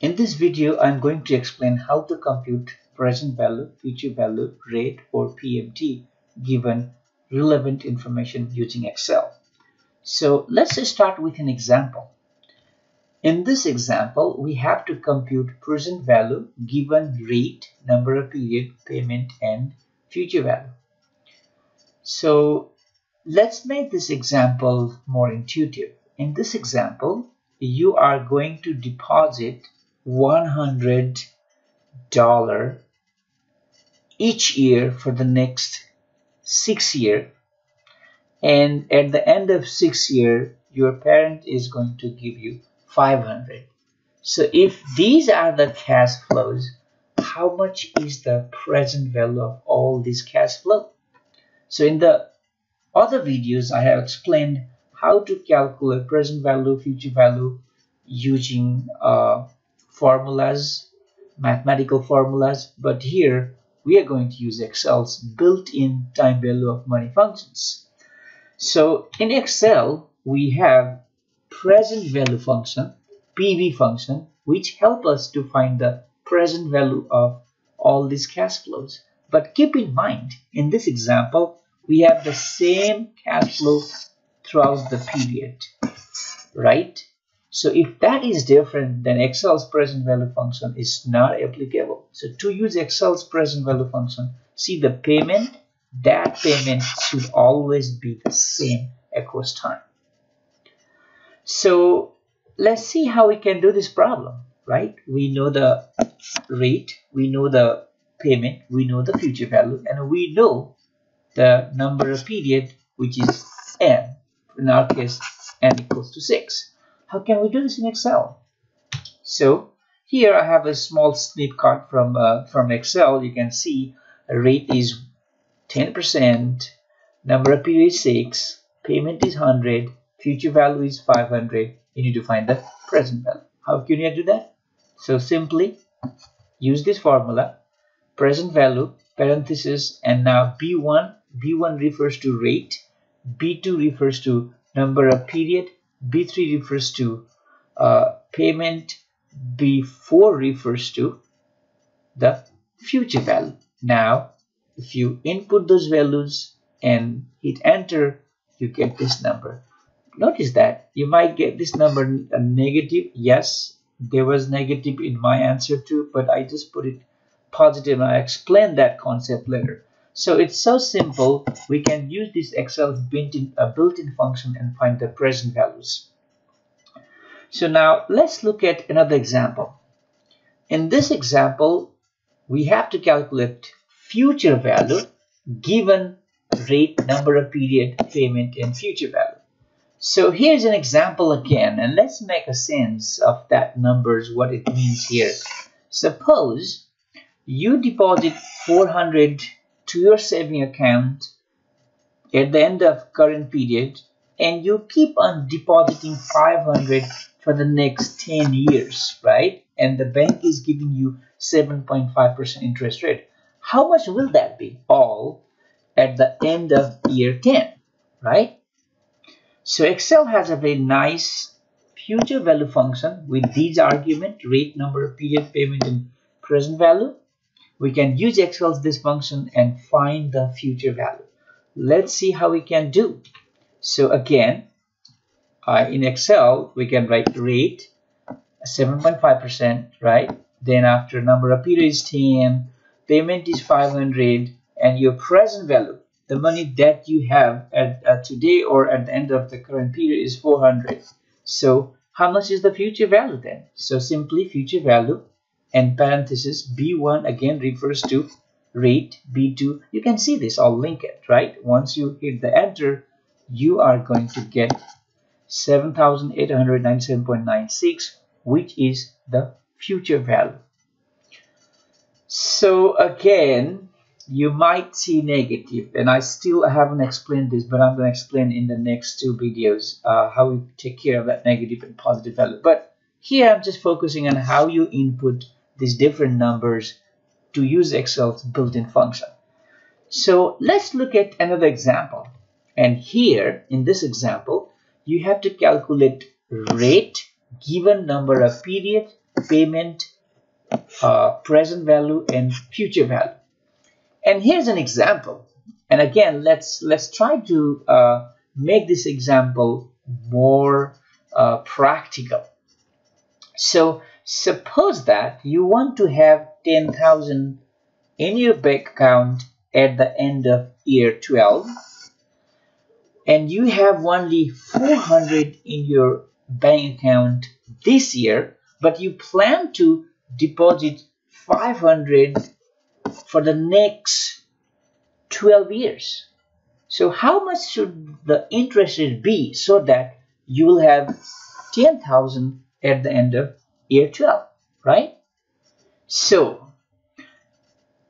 In this video, I'm going to explain how to compute present value, future value, rate or PMT given relevant information using Excel. So let's start with an example. In this example, we have to compute present value given rate, number of period, payment and future value. So let's make this example more intuitive. In this example, you are going to deposit $100 each year for the next six year and at the end of six year your parent is going to give you 500. so if these are the cash flows how much is the present value of all this cash flow so in the other videos i have explained how to calculate present value future value using uh, formulas, mathematical formulas, but here we are going to use Excel's built-in time value of money functions. So in Excel, we have present value function, PV function, which help us to find the present value of all these cash flows. But keep in mind, in this example, we have the same cash flow throughout the period, right? So if that is different, then Excel's present value function is not applicable. So to use Excel's present value function, see the payment, that payment should always be the same across time. So let's see how we can do this problem, right? We know the rate, we know the payment, we know the future value, and we know the number of period, which is n. In our case, n equals to 6. How can we do this in Excel? So here I have a small snip card from uh, from Excel. You can see rate is 10%, number of period is 6, payment is 100, future value is 500. You need to find the present value. How can you do that? So simply use this formula, present value, parenthesis, and now B1. B1 refers to rate, B2 refers to number of period, B3 refers to uh, payment, B4 refers to the future value. Now, if you input those values and hit enter, you get this number. Notice that you might get this number negative. Yes, there was negative in my answer too, but I just put it positive and I explain that concept later. So it's so simple. We can use this Excel built-in uh, built function and find the present values. So now let's look at another example. In this example, we have to calculate future value given rate, number of period, payment, and future value. So here's an example again, and let's make a sense of that numbers, what it means here. Suppose you deposit 400 to your saving account at the end of current period and you keep on depositing 500 for the next 10 years right? And the bank is giving you 7.5% interest rate. How much will that be? All at the end of year 10 right? So excel has a very nice future value function with these arguments rate number of period payment and present value we can use Excel's this function and find the future value. Let's see how we can do. So again, uh, in Excel, we can write rate 7.5%, right? Then after number of periods 10, payment is 500, and your present value, the money that you have at uh, today or at the end of the current period is 400. So how much is the future value then? So simply future value and parenthesis b1 again refers to rate b2 you can see this i'll link it right? Once you hit the enter you are going to get 7897.96 which is the future value. So again you might see negative and I still haven't explained this but I'm going to explain in the next two videos uh, how we take care of that negative and positive value. But here I'm just focusing on how you input these different numbers to use Excel's built-in function. So let's look at another example. And here in this example, you have to calculate rate given number of period, payment, uh, present value, and future value. And here's an example. And again, let's let's try to uh, make this example more uh, practical. So suppose that you want to have 10,000 in your bank account at the end of year 12 and you have only 400 in your bank account this year but you plan to deposit 500 for the next 12 years. So how much should the interest rate be so that you will have 10,000 at the end of year 12 right so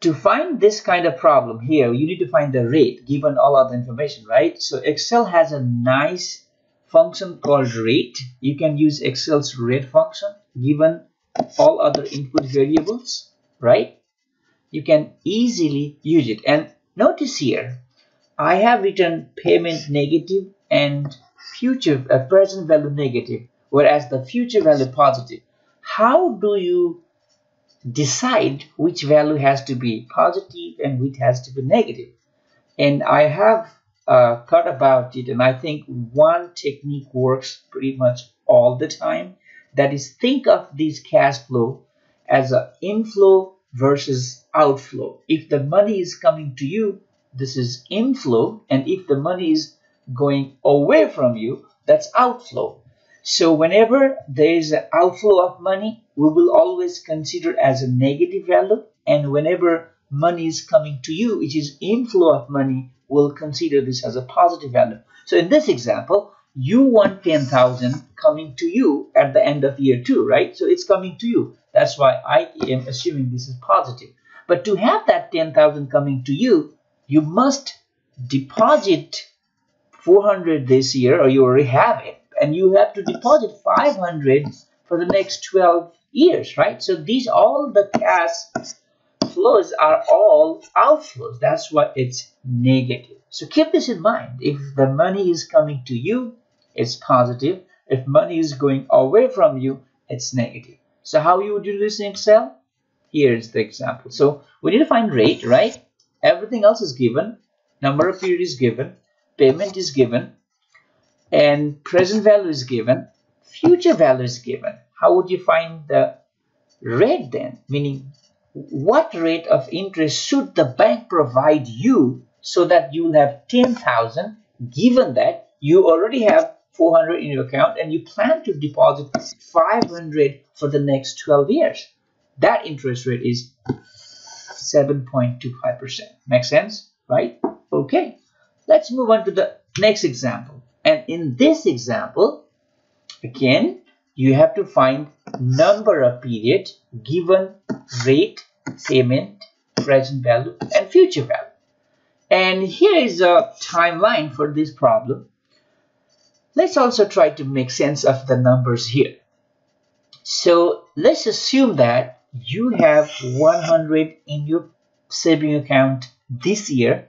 to find this kind of problem here, you need to find the rate given all other information, right? So Excel has a nice function called rate. You can use Excel's rate function given all other input variables, right? You can easily use it. And notice here, I have written payment negative and future uh, present value negative, whereas the future value positive. How do you decide which value has to be positive and which has to be negative. And I have uh, thought about it, and I think one technique works pretty much all the time. That is, think of this cash flow as an inflow versus outflow. If the money is coming to you, this is inflow, and if the money is going away from you, that's outflow. So whenever there is an outflow of money, we will always consider as a negative value. And whenever money is coming to you, which is inflow of money, we'll consider this as a positive value. So in this example, you want 10,000 coming to you at the end of year two, right? So it's coming to you. That's why I am assuming this is positive. But to have that 10,000 coming to you, you must deposit 400 this year or you already have it and you have to deposit 500 for the next 12 years, right? So these all the cash flows are all outflows. That's why it's negative. So keep this in mind. If the money is coming to you, it's positive. If money is going away from you, it's negative. So how you would do this in Excel? Here's the example. So we need to find rate, right? Everything else is given. Number of period is given. Payment is given and present value is given, future value is given. How would you find the rate then? Meaning, what rate of interest should the bank provide you so that you will have 10,000 given that you already have 400 in your account and you plan to deposit 500 for the next 12 years. That interest rate is 7.25%. Make sense? Right? Okay. Let's move on to the next example. And in this example, again, you have to find number of period given rate, payment, present value, and future value. And here is a timeline for this problem. Let's also try to make sense of the numbers here. So let's assume that you have 100 in your saving account this year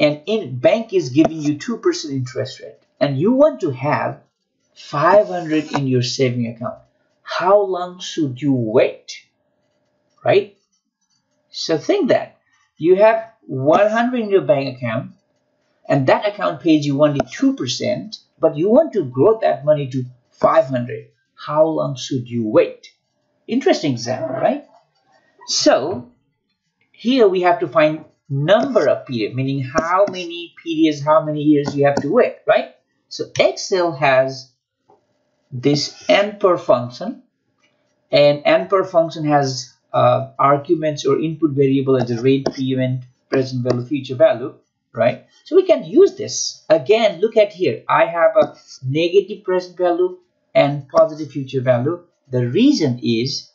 and in bank is giving you 2% interest rate. And you want to have 500 in your saving account. How long should you wait? Right? So think that. You have 100 in your bank account and that account pays you only 2% but you want to grow that money to 500 how long should you wait? Interesting example right? So here we have to find number of periods, meaning how many periods, how many years you have to wait, right? So Excel has this NPER function, and NPER function has uh, arguments or input variable as a rate, payment, present value, future value, right? So we can use this. Again, look at here. I have a negative present value and positive future value. The reason is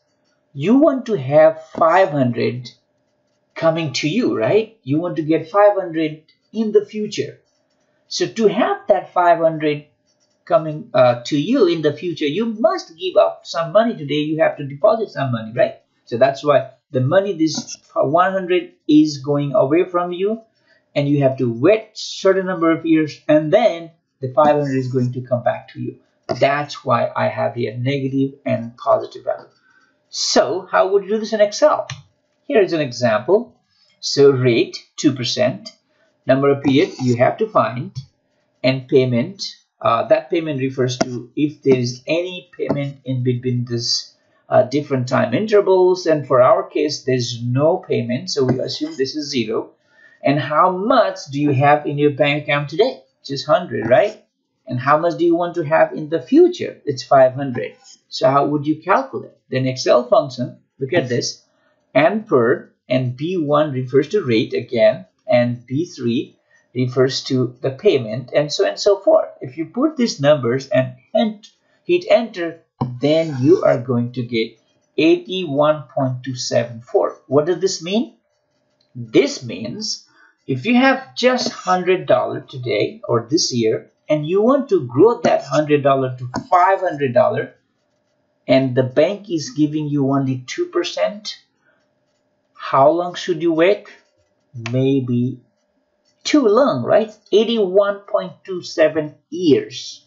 you want to have 500 coming to you, right? You want to get 500 in the future. So to have that 500 coming uh, to you in the future, you must give up some money today. You have to deposit some money, right? So that's why the money, this 100 is going away from you and you have to wait certain number of years and then the 500 is going to come back to you. That's why I have here negative and positive value. So how would you do this in Excel? Here is an example. So rate 2%, number of period you have to find, and payment. Uh, that payment refers to if there is any payment in between this uh, different time intervals and for our case there's no payment so we assume this is zero. And how much do you have in your bank account today? Just 100 right? And how much do you want to have in the future? It's 500 so how would you calculate? Then excel function look at this NPER and b1 refers to rate again and b3 refers to the payment and so and so forth. If you put these numbers and hit enter then you are going to get 81.274 what does this mean? This means if you have just $100 today or this year and you want to grow that $100 to $500 and the bank is giving you only 2%, how long should you wait? Maybe too long, right? 81.27 years.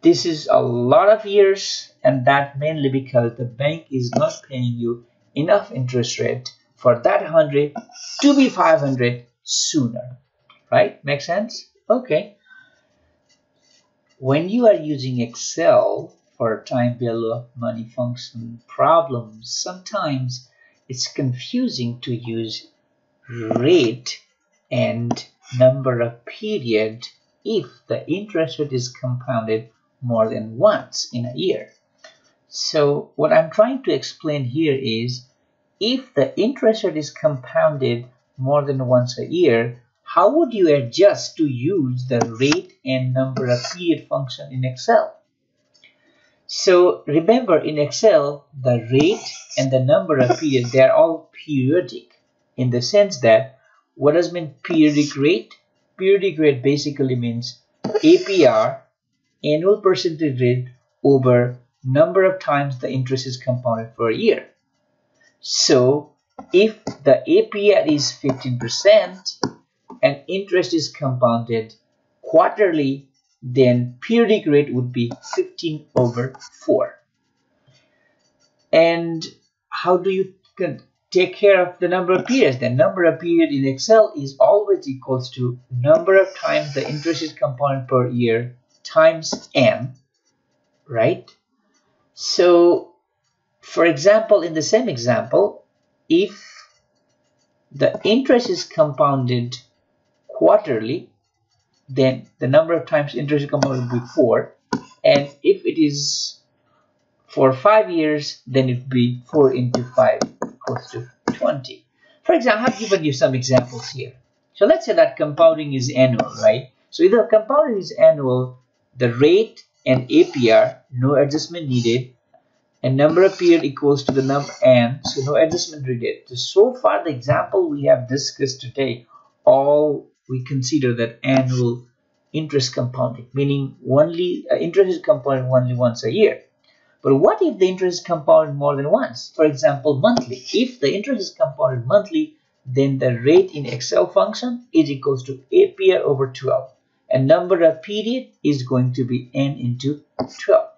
This is a lot of years and that mainly because the bank is not paying you enough interest rate for that 100 to be 500 sooner, right? Make sense? Okay. When you are using Excel for time value of money function problems, sometimes it's confusing to use rate and number of period if the interest rate is compounded more than once in a year. So what I'm trying to explain here is if the interest rate is compounded more than once a year, how would you adjust to use the rate and number of period function in Excel? So remember in Excel, the rate and the number of period, they're all periodic in the sense that what does mean periodic rate? Periodic rate basically means APR, annual percentage rate over number of times the interest is compounded for a year. So if the APR is 15% and interest is compounded quarterly, then periodic rate would be 15 over 4. And how do you take care of the number of periods? The number of period in Excel is always equals to number of times the interest is compounded per year times n, right? So, for example, in the same example, if the interest is compounded quarterly, then the number of times interest is compounded before, And if it is for 5 years, then it would be 4 into 5 equals to 20. For example, I've given you some examples here. So let's say that compounding is annual, right? So if the compounding is annual, the rate and APR, no adjustment needed, and number of period equals to the number n, so no adjustment needed. So, so far the example we have discussed today, all we consider that annual interest compounding, meaning only uh, interest is compounded only once a year. But what if the interest is compounded more than once? For example, monthly. If the interest is compounded monthly, then the rate in Excel function is equals to APR over 12. And number of period is going to be n into 12.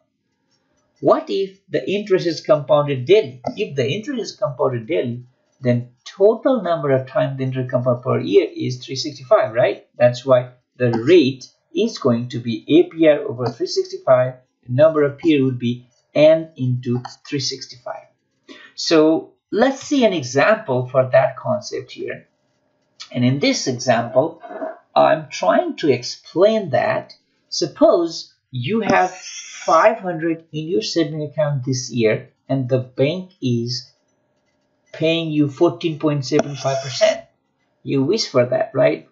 What if the interest is compounded daily? If the interest is compounded daily, then total number of times the interest compound per year is 365, right? That's why the rate is going to be APR over 365. The number of period would be N into 365. So let's see an example for that concept here. And in this example, I'm trying to explain that. Suppose you have 500 in your saving account this year and the bank is paying you 14.75%. You wish for that, right?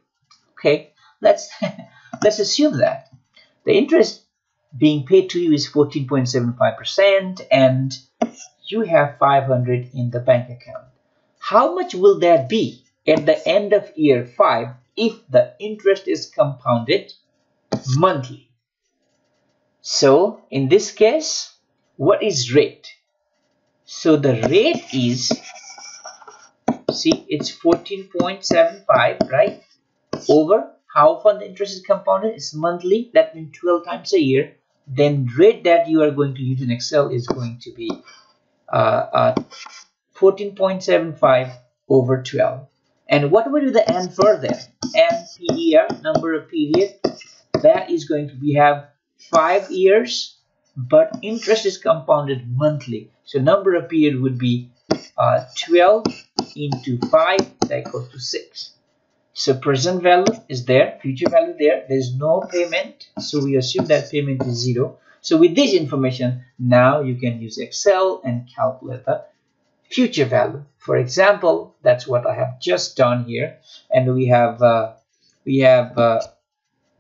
Okay, let's let's assume that the interest being paid to you is 14.75% and you have 500 in the bank account. How much will that be at the end of year 5 if the interest is compounded monthly? So in this case, what is rate? So the rate is see it's 14.75 right over how often the interest is compounded it's monthly that means 12 times a year then rate that you are going to use in Excel is going to be uh, uh, 14.75 over 12. And what will be the N for them? N PER, number of period, that is going to be have 5 years, but interest is compounded monthly. So number of period would be uh, 12 into 5, that equals to 6. So present value is there, future value there. There is no payment, so we assume that payment is zero. So with this information, now you can use Excel and calculate the future value. For example, that's what I have just done here, and we have uh, we have uh,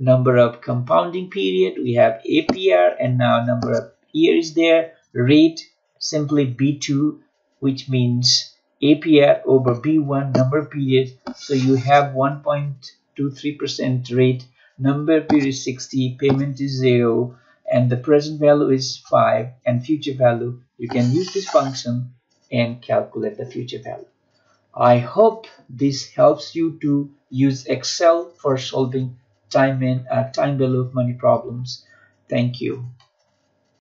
number of compounding period, we have APR, and now number of years there. Rate simply B2, which means APR over B1 number period. So you have 1.23% rate, number period is 60, payment is 0, and the present value is 5, and future value. You can use this function and calculate the future value. I hope this helps you to use Excel for solving time and uh, time value of money problems. Thank you.